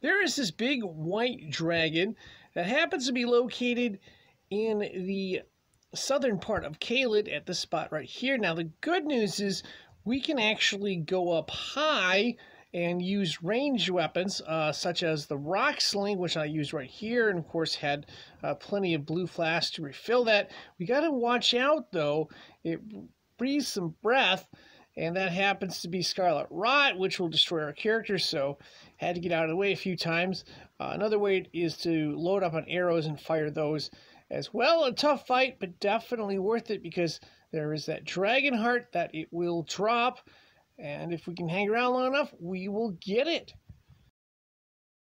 there is this big white dragon that happens to be located in the southern part of Caelid at the spot right here. Now, the good news is we can actually go up high and use ranged weapons uh, such as the rock sling, which I use right here, and of course had uh, plenty of blue flasks to refill that. We got to watch out though; it breathes some breath, and that happens to be Scarlet Rot, which will destroy our characters. So had to get out of the way a few times. Uh, another way is to load up on arrows and fire those as well. A tough fight, but definitely worth it because there is that dragon heart that it will drop and if we can hang around long enough, we will get it.